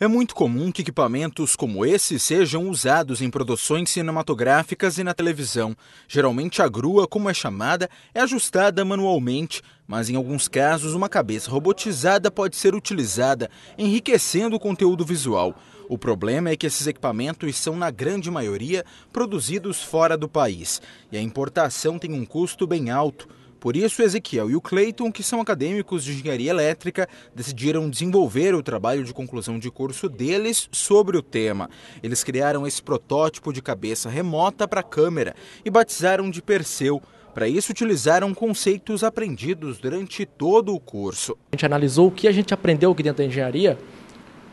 É muito comum que equipamentos como esse sejam usados em produções cinematográficas e na televisão. Geralmente a grua, como é chamada, é ajustada manualmente, mas em alguns casos uma cabeça robotizada pode ser utilizada, enriquecendo o conteúdo visual. O problema é que esses equipamentos são, na grande maioria, produzidos fora do país e a importação tem um custo bem alto. Por isso, Ezequiel e o Clayton, que são acadêmicos de engenharia elétrica, decidiram desenvolver o trabalho de conclusão de curso deles sobre o tema. Eles criaram esse protótipo de cabeça remota para a câmera e batizaram de Perseu. Para isso, utilizaram conceitos aprendidos durante todo o curso. A gente analisou o que a gente aprendeu aqui dentro da engenharia.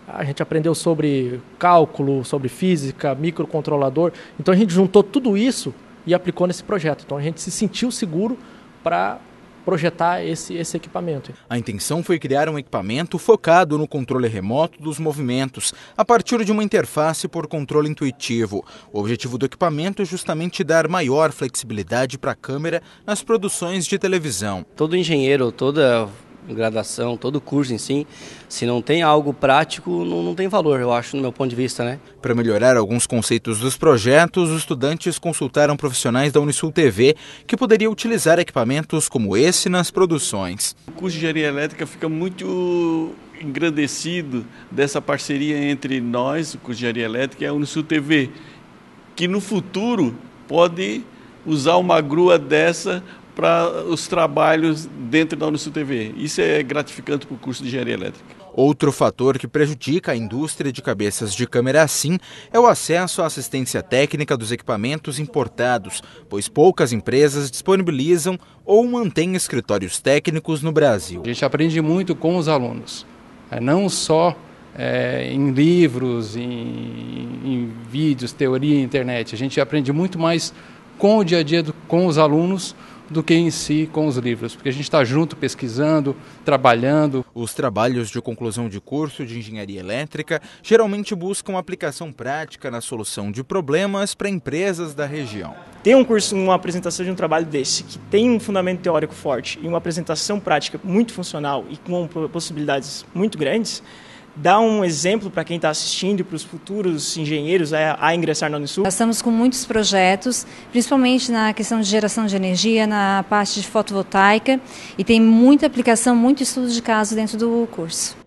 A gente aprendeu sobre cálculo, sobre física, microcontrolador. Então a gente juntou tudo isso e aplicou nesse projeto. Então a gente se sentiu seguro para projetar esse, esse equipamento. A intenção foi criar um equipamento focado no controle remoto dos movimentos, a partir de uma interface por controle intuitivo. O objetivo do equipamento é justamente dar maior flexibilidade para a câmera nas produções de televisão. Todo engenheiro, toda graduação, todo curso em si, se não tem algo prático, não, não tem valor, eu acho, no meu ponto de vista, né? Para melhorar alguns conceitos dos projetos, os estudantes consultaram profissionais da Unisul TV que poderiam utilizar equipamentos como esse nas produções. O curso de engenharia elétrica fica muito engrandecido dessa parceria entre nós, o curso de engenharia elétrica e a Unisul TV, que no futuro pode usar uma grua dessa para os trabalhos dentro da Unisul TV. Isso é gratificante para o curso de engenharia elétrica. Outro fator que prejudica a indústria de cabeças de câmera assim é o acesso à assistência técnica dos equipamentos importados, pois poucas empresas disponibilizam ou mantêm escritórios técnicos no Brasil. A gente aprende muito com os alunos, é, não só é, em livros, em, em vídeos, teoria, internet. A gente aprende muito mais com o dia a dia do, com os alunos do que em si com os livros, porque a gente está junto pesquisando, trabalhando. Os trabalhos de conclusão de curso de engenharia elétrica geralmente buscam aplicação prática na solução de problemas para empresas da região. Ter um curso, uma apresentação de um trabalho desse, que tem um fundamento teórico forte e uma apresentação prática muito funcional e com possibilidades muito grandes, dá um exemplo para quem está assistindo e para os futuros engenheiros a, a, ingressar na Unisul? Nós estamos com muitos projetos, principalmente na questão de geração de energia, na parte de fotovoltaica, e tem muita aplicação, muito estudo de caso dentro do curso.